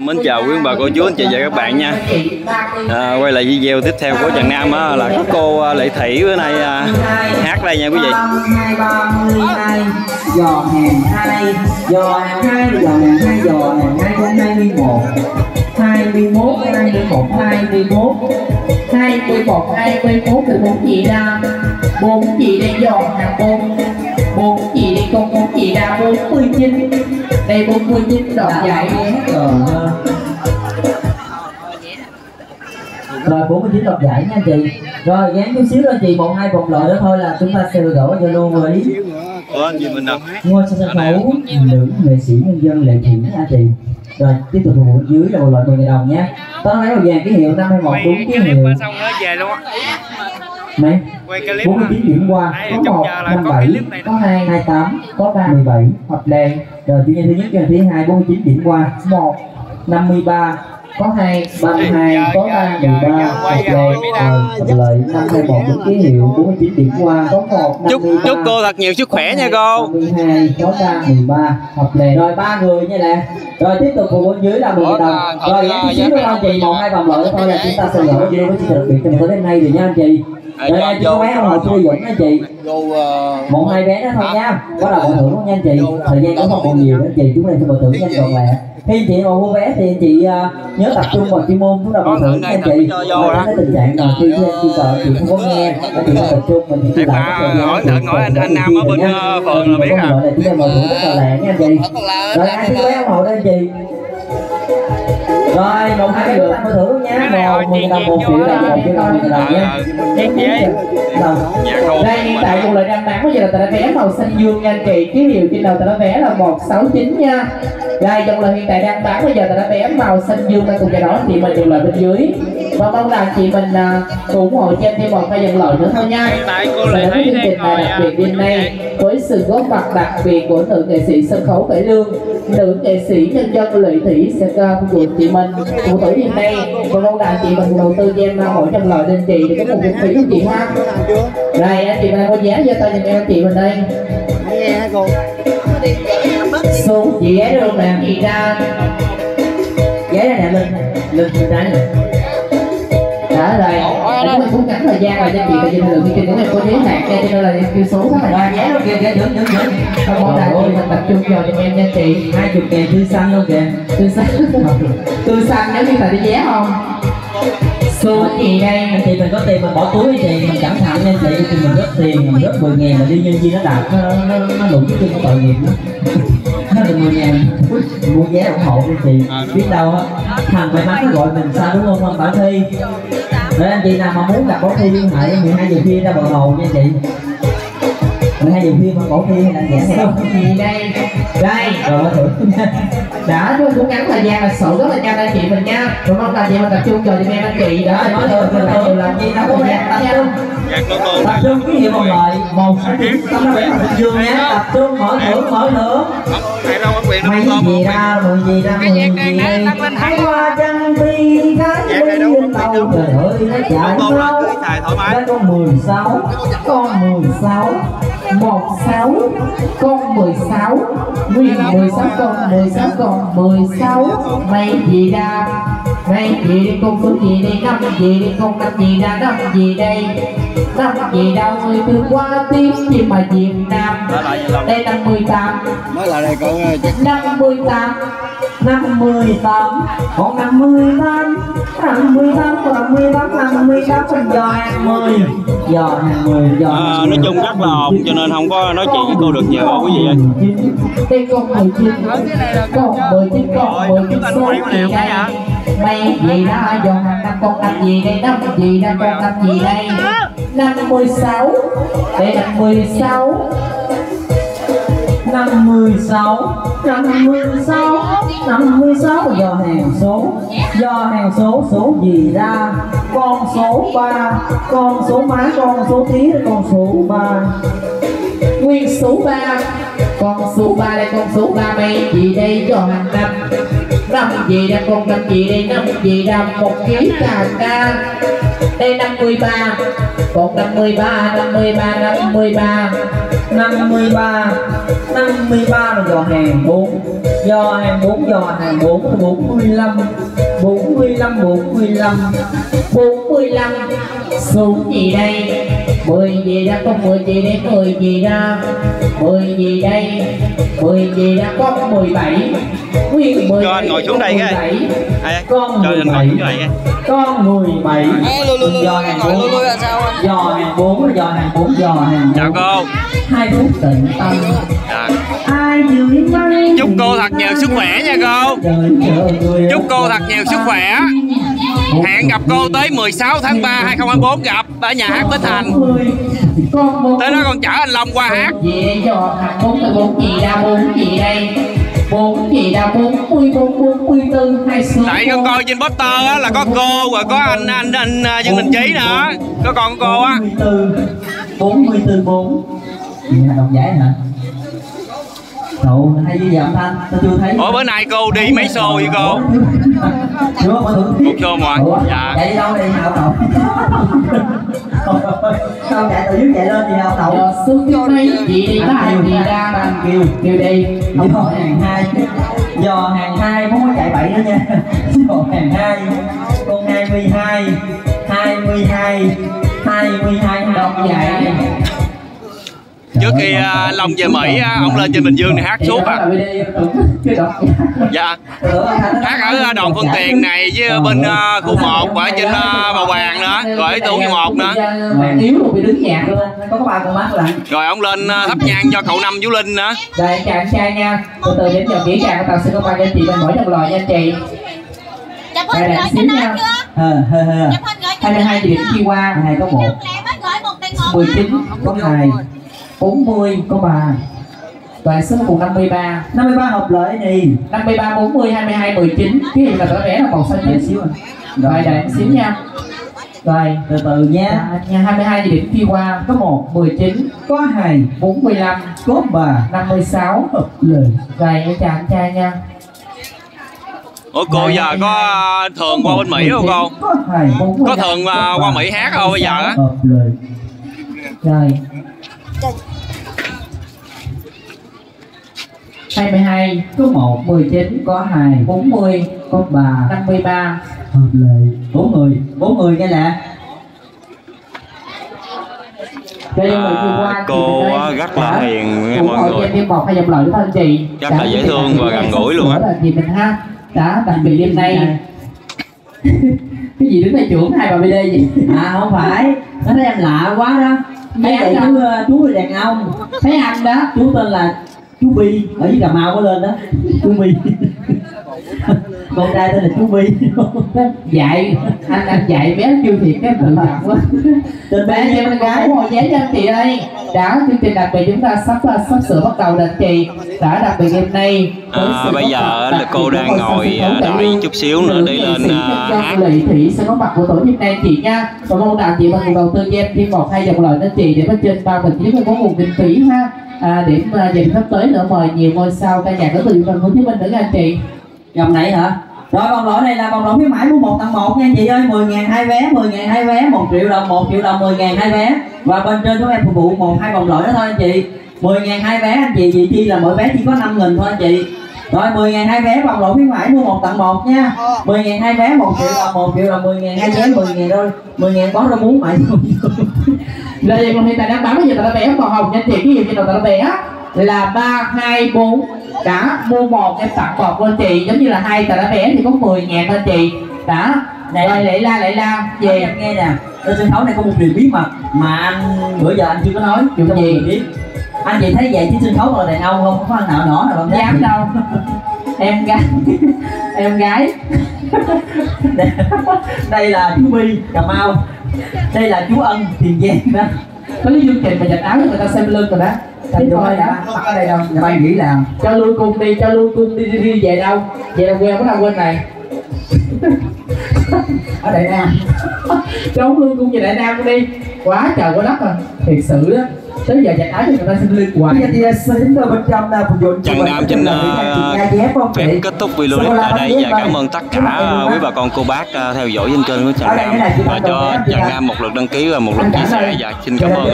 Mến chào quý ông bà cô chú anh chị và các bạn nha à, Quay lại video tiếp theo của Trần Nam á, là có cô Lệ Thủy bữa nay à, hát đây nha quý vị giò hàng 2 giò hàng 2 giò hàng 2 giò hàng 2 con 21 21 21 21 21 21 từ 4 chị ra 4 chị đây giò hàng 4 4 chị đây con 4 chị ra 49 đây 49 đọc giải rồi rồi 49 đọc giải nha chị. Rồi gán chút xíu thôi chị một hai vòng loại đó thôi là chúng ta sẽ gỡ cho luôn với anh gì ngôi sao sân khấu nữ nghệ sĩ nhân dân lệ thủy nha chị. Rồi tiếp tục phục vụ dưới là một loại 10 000 đồng nhé tao lấy màu vàng ký hiệu 521 đúng ký hiệu. Qua xong nó về luôn á mấy quay clip 49 điểm qua có 1, chờ là có 57, clip này có 2, 28, có 3, 17 hợp đen rồi chủ nhân thứ nhất cho thứ hai 49 điểm qua 1, 53 có 2, 32, có 3, 13 hợp đen rồi hợp lợi 521 đúng ký hiệu 49 điểm qua có 1, Chúc chúc cô thật nhiều sức khỏe nha cô 52, có 3, 13 hợp lệ rồi ba người nha nè rồi tiếp tục phục vụ dưới là 10 Ủa, đồng rồi em chút xíu nữa anh chị một hai vòng lợi thôi là chúng ta sẽ gửi video với chương trình đặc biệt cho một tối đêm nay rồi nha anh chị Cho- anh chị có vé không chưa dũng nha chị. Ờ, một hai vé đó thôi nha. Bắt đầu bồi thưởng luôn nha anh chị. Thời gian cũng không còn nhiều anh chị chúng ta sẽ bồi thưởng nhanh gọn lẹ khi anh chị mà mua vé thì anh chị à, nhớ tập trung vào chuyên môn chúng ta bồi thưởng nha anh chị. Và cái tình trạng mà khi khi sợ chị không có nghe anh chị tập trung mình chỉ Để làm cái hỏi chị thử hỏi anh- anh Nam ở bên, nha. ờ, phường là biết à. là chúng ta bồi thưởng rất là lẹ nha anh chị. Rồi ai thích vé ủng hộ đây anh chị rồi một hai được thưởng luôn nha. Một mười đồng một triệu đồng một triệu đồng một triệu đồng nha. Cô Đây hiện tại một lời đang bán bây giờ là tờ vé màu xanh dương nha anh chị. Ký hiệu trên đầu tờ vé là 169 nha. Đây trong lời hiện tại đang bán bây giờ tờ vé màu xanh dương đang cùng chào đón chị mình được lời bên dưới và mong rằng chị mình à, ủng hộ cho em thêm một hai dòng lời nữa thôi nha. Hiện tại cô và lại đến thấy chương trình này đặc à, biệt đêm nay với sự góp mặt đặc biệt của nữ nghệ sĩ sân khấu cải lương nữ nghệ sĩ nhân dân lệ thủy sẽ ca phục vụ chị mình phụ tử đêm nay. Và mong rằng chị mình đầu tư cho em mỗi trong lời lên chị để có một kinh phí của chị ha. Đây anh chị mình có giá cho tay em chị mình đây. Xuống chị ghé được nè. Chị ra. Ghé ra nè linh linh ra nè đã rồi chúng mình cũng ngắn thời gian rồi cho chị tại vì thời lượng chương trình của em có giới hạn cho nên là em kêu số rất là đa ghé luôn kìa kìa dưỡng dưỡng dưỡng không mong là mình tập trung vào cho em nha chị. Hai chục ngàn tươi xanh luôn kìa. Từ xanh. Từ xanh giống như là đi vé không? Số chị đây? Anh chị mình có tiền mình bỏ túi anh chị. Mình cẩn thận nha anh chị. Thì mình rất tiền mình rất 10 ngàn mà đi nhân viên nó đạt nó nó nó đụng cái chân của tội nghiệp nó nó được 10 ngàn. Mua vé ủng hộ đi chị. Biết đâu á thằng may mắn nó gọi mình sao đúng không? Không bảo thi rồi anh chị nào mà muốn gặp bảo thi liên hệ 12 giờ khuya ra bờ hồ nha chị chị 12 giờ khuya mà bảo thi hay là giảng số không chị đây. Đây. Rồi thưởng đã tôi cũng ngắn thời gian là sổ rất là nhanh anh chị mình nha. Rồi mong là chị mình tập trung vào cho em anh chị. Đó nói thôi mình nhiều lần gì đâu có thời gian tập trung. Dạ tập trung cái hiệu một lợi một tâm vẽ một dương nhé tập trung mở thưởng mở thưởng mày con gì ra mười gì ra mười gì đây hãy qua chân ti gái đi lên đầu trời ơi nó chạy là mau xài thoải mái. Đây con mười sáu 16 16 con 16 nguyên 16 con 16 con 16 mày gì ra mày gì đi con số gì đi năm gì đi con năm gì ra năm gì đây. Năm gì đâu? Người từ qua tiếng gì mà Việt Nam? Đó là gì lòng đây 58 Mới lại đây con chắc 58 58 còn 58 58 còn 58 58 còn giò hàng 10 giò hàng 10 giò à, hàng Nói 10. chung rất là ồn cho nên không có nói chuyện với cô được nhiều quý vị ơi. Đây con 19 con 19 con. 19 số gì đây? Mày gì đó năm con năm gì đây? Năm gì đây con năm gì đây 56 đây là 16 56 56 56 giò hàng số. Giò hàng số số gì ra con số 3 con số má, con số tí con số 3 nguyên số 3 con số 3 đây, con số 3 mấy? Gì đây cho hàng năm. Năm gì ra, con năm gì đây, năm gì ra, một ký cà ca. Đây 53 còn 53 53 53 53 53 là giò hàng 4 giò hàng 4 giò hàng 4 là 45 45 45 45 xuống gì đây 10 gì đã có 10 gì đây 10 gì ra 10 gì đây 10 gì đã có 17 Nguyên 10 Cho anh ngồi xuống đây cái. 17. Ai? Con cho anh ngồi 17. xuống này cái. con 17 lui lui lui giò hàng ngồi 4 lui lui là sao anh giò hàng 4 là giò hàng 4 giò hàng chào 4 cô hai phút tịnh tâm dạ chúc cô thật nhiều sức khỏe nha cô. Chúc cô thật nhiều sức khỏe. Hẹn gặp cô tới 16 tháng 3 2024 gặp. Ở nhà hát Bến Thành. Tới đó con chở anh Long qua hát. Tại con coi trên poster á là có cô rồi có anh anh anh à, Dương Đình trí nữa. Có con cô á. 44 4 Gì hả đọc giải hả? Cậu hay như vậy âm thanh Tao chưa thấy. Ủa bữa nay cô đi mấy show vậy cô? Chưa có thưởng một show mà dạ. chạy đi đâu đây hào cậu? Sao chạy từ dưới chạy lên thì hào cậu? Giờ xuống vô đây gì đi ba hàng gì ra Anh kêu kêu. Đi. Giò hàng hai. Giò hàng hai không có chạy bậy nữa nha. Giò hàng hai Con 22 22 22 đọc dạy trước khi à, Long về Mỹ á, ông lên trên Bình Dương này hát suốt à. Dạ. Hát ở à, đoàn Phương Tiền này với bên à, khu 1 ở trên à, Bào Bàng nữa rồi ở tủ một nữa. Rồi bị đứng nhạc luôn Có có ba con mắt lận rồi ông lên à, thắp nhang cho cậu Năm Vũ Linh nữa. Đây chàng trai nha từ từ đến giờ kỹ càng tao sẽ có ba anh chị bên mỗi dòng lòi nha anh chị Chụp đây hình cho nó nha chưa? Hờ hờ hờ Chụp hình cho nó 22 điểm chi qua Hai có một. Một một 19 Có hai 40 có 3 Toàn số cùng 53 53 hợp lợi đi 53 40 22 19 cái gì là tỏ vẽ là màu xanh nhất xíu anh rồi đợi xíu nha. Rồi Từ từ nha. À, nha 22 địa điểm khi qua. Có 1 19 Có hai 45 Có ba 56 hợp lợi rồi em chào anh trai nha. Ủa cô giờ có à, thường qua bên Mỹ không cô? Có có thường à, qua Mỹ hát không bây giờ á? Rồi 22 Có một 19 Có hai 40 Có ba 53 Hợp lợi Bốn người Bốn người nghe nè. Đây À, cô rất là đã hiền nghe mọi người. em một hai dòng lời của anh chị? Rất là dễ thương và gần gũi luôn á. chị mình ha. Đã đặc biệt đêm nay. Cái gì đứng đây trưởng hai bà bd gì À không phải. Nó thấy em lạ quá đó Mấy anh chú, ờ, chú là đàn ông. Thấy anh đó Chú tên là chú Bi Ở dưới Cà Mau có lên đó. Chú Bi Con trai tên là chú Bi. Dạy anh anh dạy bé chưa thiệt cái tự trọng quá. Tên bé cho con gái. Hộ giấy cho anh chị ơi. Đã chương trình đặc biệt chúng ta sắp sắp sửa bắt đầu rồi anh chị đã đặc biệt hôm nay. À, bây giờ là cô đang ngồi, à, đợi chút xíu nữa đi lên, à, hát. Lệ Thị sẽ có mặt của tổ chức này chị nha. Và mong rằng chị và cùng đầu tư em thêm một hai dòng lời đến chị để có trên ba mình chỉ có nguồn kinh phí ha. À, để mà dịp sắp tới nữa. Mời nhiều ngôi sao ca nhạc đến từ thành phố Hồ Chí Minh nữa nha anh chị Dòng này hả? Rồi vòng loại này là vòng loại khuyến mãi mua một tặng một nha chị ơi. 10 ngàn hai vé 10 ngàn hai vé 1 triệu đồng 1 triệu đồng 10 ngàn hai vé. Và bên trên chúng em phục vụ một hai vòng loại đó thôi anh chị. 10 ngàn hai vé anh chị gì chi là mỗi vé chỉ có 5 nghìn thôi anh chị. Rồi 10 ngàn hai vé vòng loại khuyến mãi mua một tặng một nha. 10 ngàn hai vé 1 triệu đồng 1 triệu đồng 10 ngàn hai vé 10 ngàn thôi. 10 ngàn có rau muống Là vậy còn hiện tại đang bán bây giờ tao đã bé màu hồng nha anh chị. Gì trên đầu tao đã bé là 3, 2, 4 đã mua một em tặng một anh chị Giống như là hai tao đã vẽ thì có 10 ngàn anh chị Đã. Đây. Rồi lại la lại la. Về. Em nghe nè trên sân khấu này có một điều bí mật mà anh bữa giờ anh chưa có nói mọi gì? biết. Anh chị thấy vậy trên sân khấu là đàn ông không? Có anh nào nhỏ nào không dám đâu. Em gái. Em gái. Đây là chú Bi Cà Mau. Đây là chú Ân Tiền Giang đó. Có cái chương trình mà giặt áo cho người ta xem lưng rồi đó Thành đó có mặt ở đây đâu nhà ban nghĩ làm Cho lui cung đi, cho lui cung đi, đi, đi về đâu? Về đâu quê có đâu quên này ở đây nè Trốn lui cung về Đại Nam luôn đi. Quá trời quá đất rồi. Thiệt sự đó. Tới giờ giặt áo cho người ta thì xin trong là phục vụ Trần Nam xin uh, phép kết thúc video clip tại đây và cảm ơn tất cả quý bà con cô bác uh, theo dõi trên kênh của Trần Nam. và cho Trần Nam một lượt đăng ký và một lượt chia sẻ và xin cảm ơn